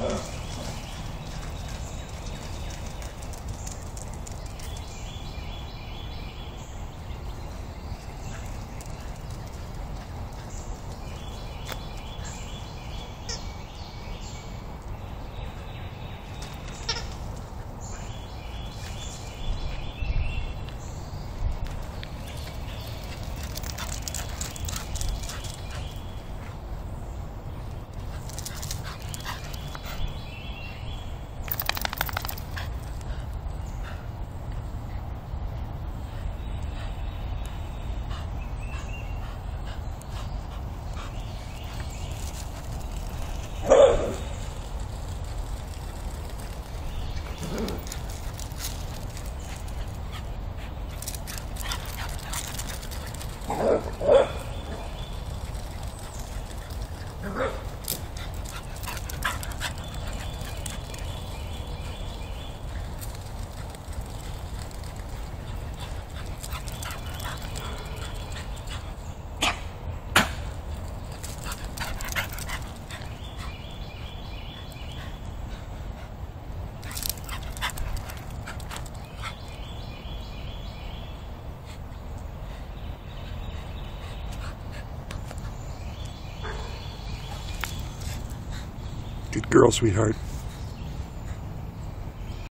네. Good girl, sweetheart.